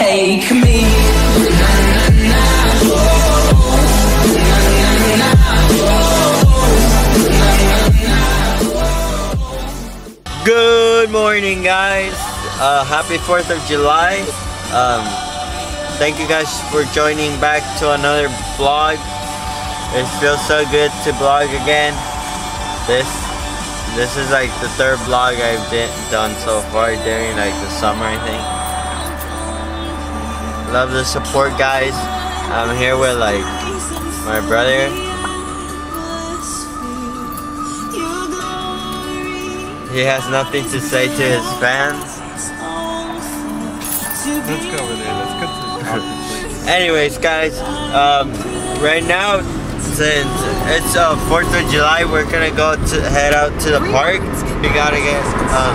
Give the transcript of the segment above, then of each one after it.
take me. Good morning, guys. Uh, happy 4th of July. Um, thank you guys for joining back to another vlog. It feels so good to vlog again. This this is like the third vlog I've done so far during like the summer, I think. Love the support, guys. I'm here with like my brother. He has nothing to say to his fans. Let's go over there. Let's go to the. Anyways, guys, um, right now, since it's uh, 4th of July, we're gonna go to head out to the park. We gotta get, um,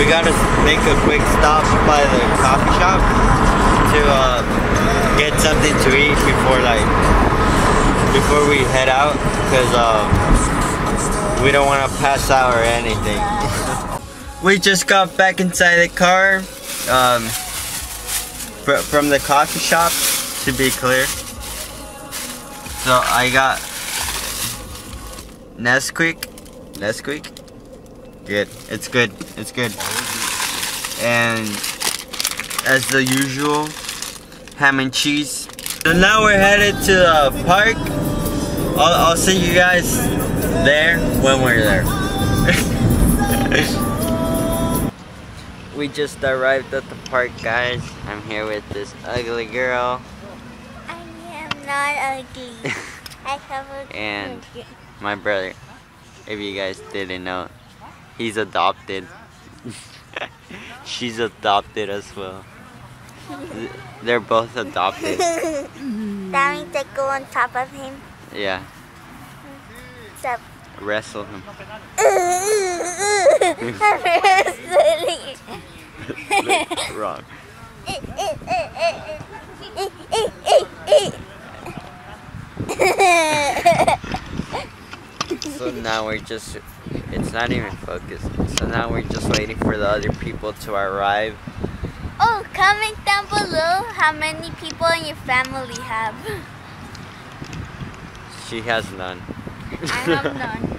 we gotta make a quick stop by the coffee shop to uh, get something to eat before like before we head out, because um, we don't want to pass out or anything. we just got back inside the car. Um, fr- from the coffee shop, to be clear. So I got Nesquik. Nesquik? Good. It's good. It's good. And as the usual, ham and cheese. So now we're headed to the park. I'll, I'll see you guys there when we're there. we just arrived at the park, guys. I'm here with this ugly girl. I am not ugly. I have a And- my brother. If you guys didn't know, he's adopted. She's adopted as well. Th- They're both adopted. that means I go on top of him. Yeah, So, wrestle him. Wrong. So now we're just, it's not even focused. So now we're just waiting for the other people to arrive. Oh, comment down below how many people in your family have. She has none. I have none.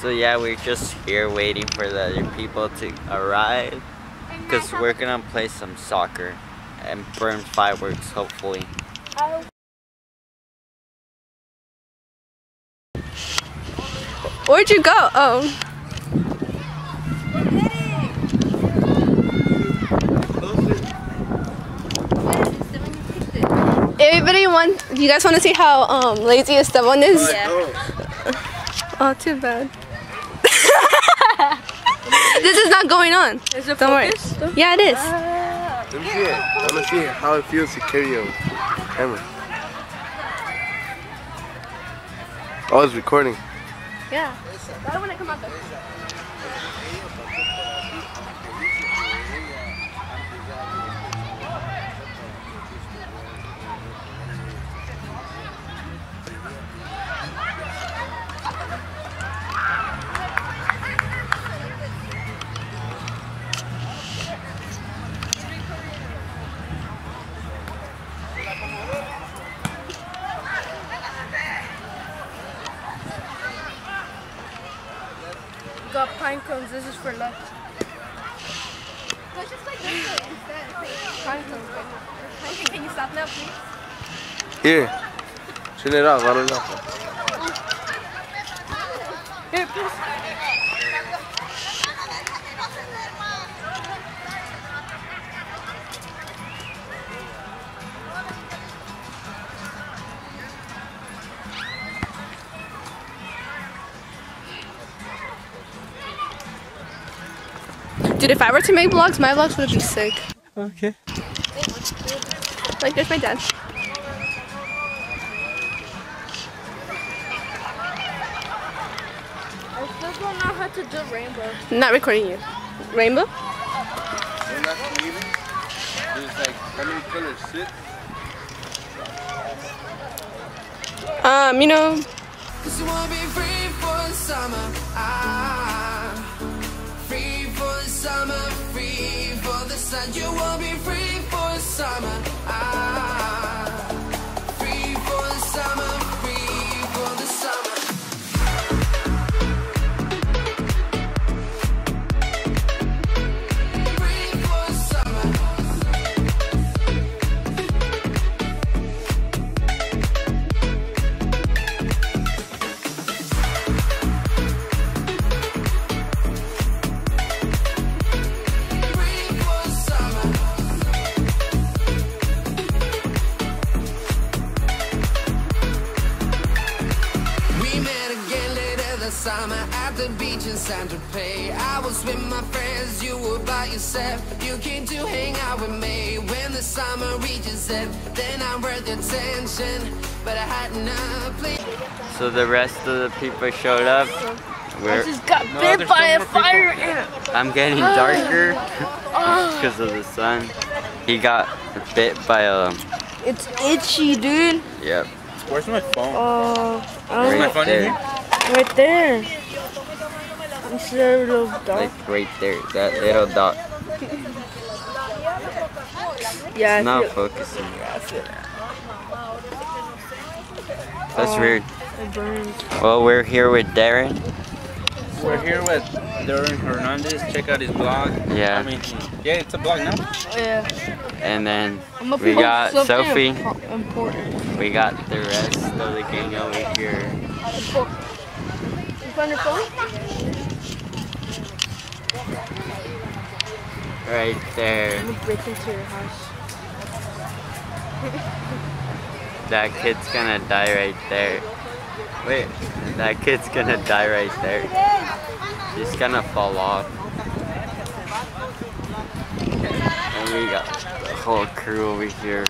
So yeah, we're just here waiting for the other people to arrive. Because we're gonna play some soccer and burn fireworks, hopefully. Oh, Where'd you go? Oh. Everybody want you guys want to see how um lazy Esteban is? Yeah. Oh, too bad. this is not going on. Is it Don't worry. Yeah, it is. Let me see it. I want to see how it feels to carry a camera. Oh, it's recording. Yeah. I don't want to come out there. Got pine cones. This is for lunch. Pine cones. Okay, can you stop now, please? Here. Turn it off. I don't know. Here, please. Dude, if I were to make vlogs, my vlogs would be sick. Okay. Like, there's my dad. I still don't know how to do rainbow. not recording you. Rainbow? We're not leaving. There's like how many colors sit? Um, you know, said you will be free for summer. I later this summer at the beach in Santa Fe. I was with my friends, you were by yourself. You came to hang out with me when the summer reaches end. Then I'm worth the attention, but I had enough. Please. So the rest of the people showed up. We're, Just got bit by a fire ant. I'm getting darker because of the sun. He got bit by a, It's itchy, dude. yep, Where's my phone? Oh, I right my phone in here? Right there. You see that little dot? Like right there, that little dot. yeah, It's not feel- focusing. That's Oh. weird. Well, we're here with Darren. We're here with Darren Hernandez. Check out his blog. Yeah. I mean, yeah, it's a blog now. Yeah. And then we got Sophie. Important. We got the rest of the gang over here. Found your phone? Right there. I'm gonna break into your house. That kid's gonna die right there. Wait, that kid's gonna die right there. He's gonna fall off. And we got the whole crew over here.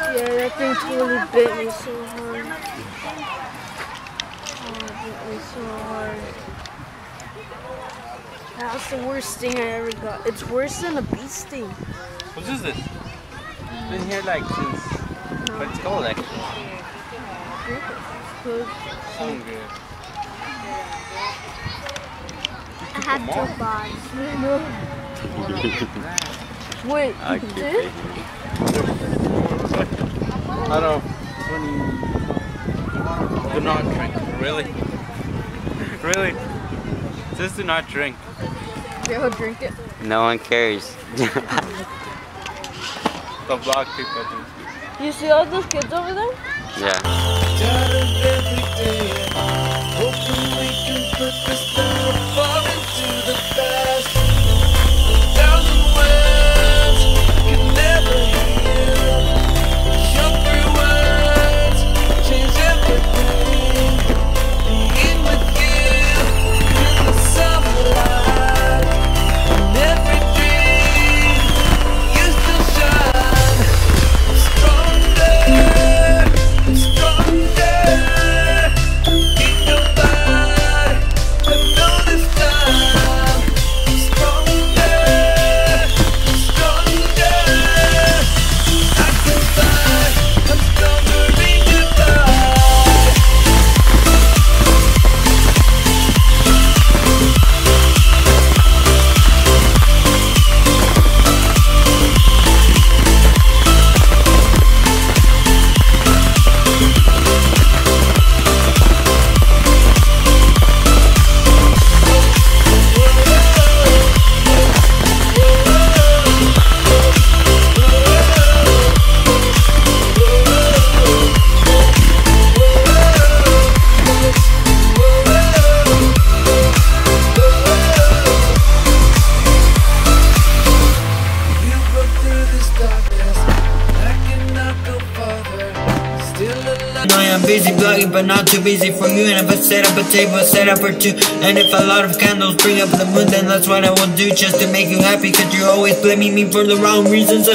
Yeah, that thing totally bit me so hard. It bit me so hard. That's the worst sting I ever got. It's worse than a bee sting. What is this? Been here like since. But it's cold actually. Good. Sound good. I have two bars. Wait, I you keep did? it. Out of 20. Do not drink. Really? Really? Just do not drink. Yeah, I'll drink it. No one cares. The blog people do. You see all those kids over there? yeah. Busy blogging, but not too busy for you. And if I set up a table, set up for two. And if a lot of candles bring up the moon, then that's what I will do just to make you happy. Cause you're always blaming me for the wrong reasons.